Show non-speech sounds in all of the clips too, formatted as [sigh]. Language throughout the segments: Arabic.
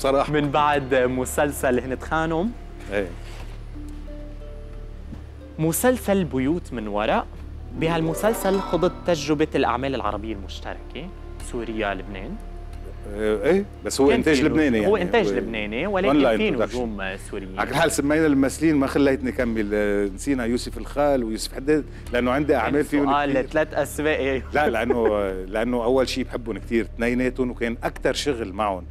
بصراحة. من بعد مسلسل هند خانم إيه. مسلسل بيوت من ورق بهالمسلسل خضت تجربة الأعمال العربية المشتركة سوريا لبنان. إيه بس هو إنتاج لبناني يعني. هو إنتاج لبناني ولكن في. نجوم سوريين. على كل حال سمينا الممثلين ما خليتني كمل آه، نسينا يوسف الخال ويوسف حداد لأنه عندي أعمال فيهم سؤال. لثلاث اسماء لا لأنه لأنه أول شيء بحبهم كثير اثنيناتهم وكان أكثر شغل معهم.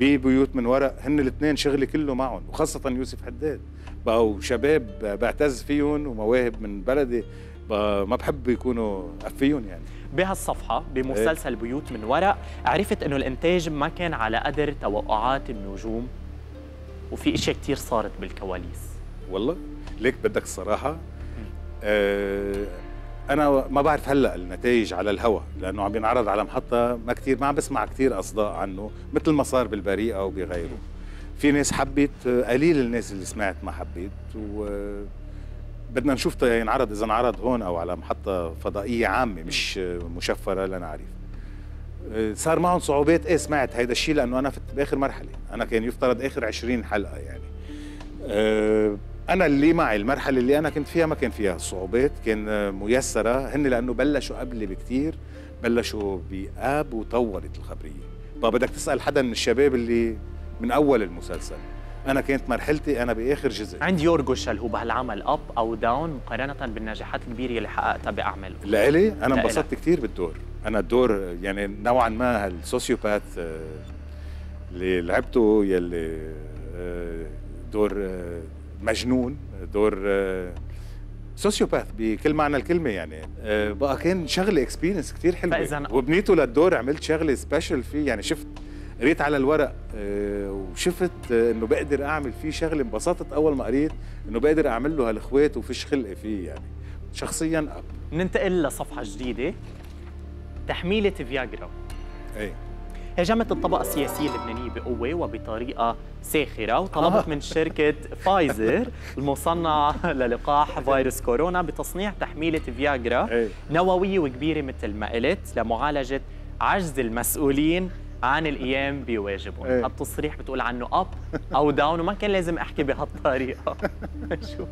ببيوت من ورق هن الاثنين شغلي كله معهم وخاصة يوسف حداد. بقوا شباب بعتز فيهم ومواهب من بلدي ما بحب يكونوا فيهم يعني. بهالصفحة بمسلسل بيوت من ورق عرفت إنه الإنتاج ما كان على قدر توقعات النجوم وفي اشياء كتير صارت بالكواليس. والله؟ ليك بدك الصراحة آه أنا ما بعرف هلأ النتائج على الهوا لأنه عم ينعرض على محطة ما كثير ما عم بسمع كثير أصداء عنه مثل ما صار بالبريئه وبغيره في ناس حبت قليل الناس اللي سمعت ما حبت و بدنا نشوف ينعرض إذا انعرض هون أو على محطة فضائية عامة مش مشفرة لنعرف. صار معهم صعوبات إيه سمعت هيدا الشيء لأنه أنا في بآخر مرحلة أنا كان يفترض آخر 20 حلقة يعني. آه، أنا اللي معي المرحلة اللي أنا كنت فيها ما كان فيها صعوبات كان ميسرة هن لأنه بلشوا قبلي بكتير بلشوا بآب وطورت الخبرية. طب بدك تسأل حدا من الشباب اللي من أول المسلسل. أنا كانت مرحلتي أنا بآخر جزء. عند يورجو شلهوب هالعمل up أو down مقارنة بالنجاحات الكبيرة اللي حققتها باعمال لإلي أنا. انبسطت كثير بالدور. أنا الدور يعني نوعا ما هال sociopath آه، اللي لعبته يلي آه، دور آه، مجنون دور آه، sociopath بكل معنى الكلمة يعني. آه، بقى كان شغله experience كثير حلوة وبنيته للدور عملت شغله special فيه. يعني شفت قريت على الورق آه، وشفت آه، إنه بقدر أعمل فيه شغله انبسطت أول ما قريت إنه بقدر أعمل له هالاخوات وفيش خلق فيه يعني. شخصيا اب ننتقل لصفحة جديدة. تحميلة فياجرا. إيه. هاجمت الطبقة السياسية اللبنانية بقوة وبطريقة ساخرة وطلبت من شركة فايزر المصنعة للقاح [laughs] فيروس كورونا بتصنيع تحميلة فياجرا إيه. نووية وكبيرة مثل ما قلت لمعالجة عجز المسؤولين عن القيام بواجبهم. إيه. التصريح بتقول عنه up أو down وما كان لازم أحكي بهالطريقة. [laughs] شو؟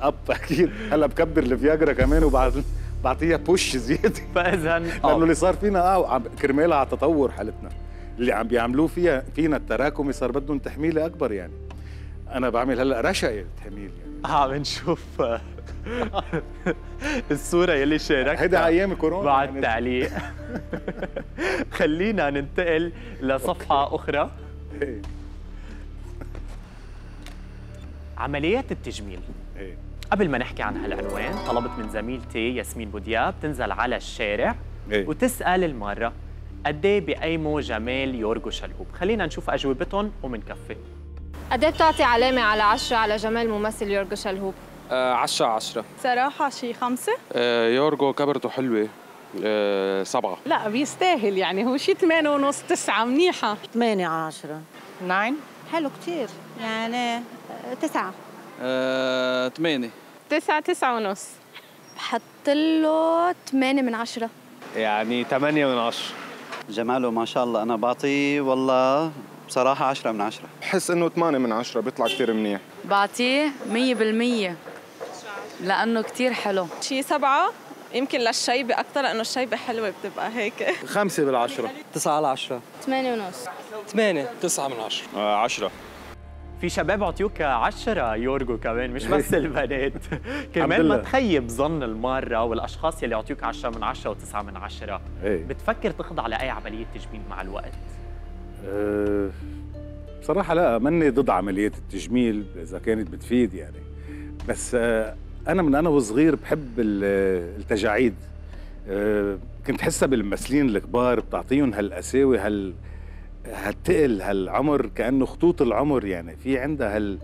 up أكيد. هلا بكبر الفياجرا كمان وبعد بعطيها push زيادة. [laughs] فإذا لأنه اللي صار فينا آه كرمالها على تطور حالتنا. اللي عم بيعملوه فيها فينا التراكمي صار بدهم تحميلة أكبر يعني. أنا بعمل هلأ رشقة تحميل يعني. [laughs] عم نشوف [laughs] الصورة يلي شاركتها هيدا أيام كورونا. مع يعني. التعليق. خلينا ننتقل لصفحة أخرى. إيه، عمليات التجميل. إيه. قبل ما نحكي عن هالعنوان طلبت من زميلتي ياسمين بودياب تنزل على الشارع إيه. وتسأل المرة قد إيه بقيموا جمال يورجو شلهوب؟ خلينا نشوف أجوبتهم ومنكفي. قد إيه بتعطي علامة على عشرة على جمال ممثل يورجو شلهوب؟ آه، عشرة عشرة. صراحة شي خمسة؟ آه، يورجو كبرته حلوة. آه، سبعة. لا بيستاهل يعني هو شي ثمانية ونص تسعة منيحة. 8 10 9 حلو كتير. يعني تسعة. ثمانية تسعة تسعة ونص. بحط له 8 من 10 يعني 8 من 10 جماله ما شاء الله أنا بعطيه والله بصراحة عشرة من عشرة. بحس إنه 8 من 10 بيطلع كثير منيح. بعطيه 100% لأنه كتير حلو. شي سبعة؟ يمكن للشيبة أكثر لأنه الشيبة حلوة بتبقى هيك. 5 بالعشرة. 9 على 10 8 ونص. 8 تسعة من عشرة. آه 10 في شباب عطيوك عشرة يورجو كمان مش بس [laughs] البنات. كمان ما. تخيب ظن المارة والأشخاص يلي يعطيوك عشرة من عشرة وتسعة من عشرة. إيه. بتفكر تخضع لأي عملية تجميل مع الوقت؟ أه بصراحة لا ماني ضد عمليات التجميل إذا كانت بتفيد يعني. بس أه أنا من أنا وصغير بحب ال- التجاعيد. أه كنت حسها بالممثلين الكبار بتعطيهم هالقساوة هال هالتقل هالعمر كأنه خطوط العمر يعني. في عندها هال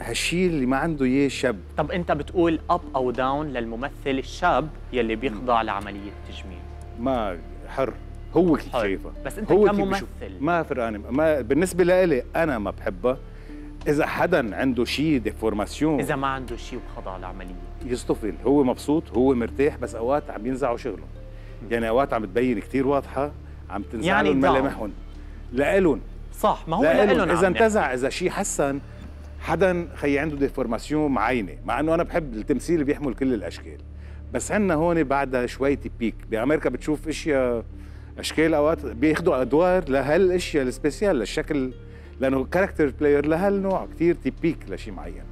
هالشيء اللي ما عنده إياه شاب. طب أنت بتقول أب أو داون للممثل الشاب يلي بيخضع لعملية تجميل. ما حر. هو كيف. شايفها بس أنت هو كممثل. ما فرقاني ما بالنسبة لإلي أنا ما بحبها إذا حدا عنده شيء déformation إذا ما عنده شيء وخضع لعملية. يصطفل هو مبسوط هو مرتاح بس أوقات عم ينزعوا شغله. يعني أوقات عم تبين كتير واضحة. عم تنزع يعني. ملامحهم لإلهم صح ما هو. لإلهم إذا. انتزع إذا شيء حسن حدا خي عنده déformation معينة مع إنه أنا بحب التمثيل بيحمل كل الأشكال بس عندنا هون بعدها شوي typique بأمريكا بتشوف إشياء أشكال أوقات بياخذوا أدوار لهالإشياء ال spécial للشكل لأنه كاركتر بلاير لهالنوع كثير تيبيك لشيء معين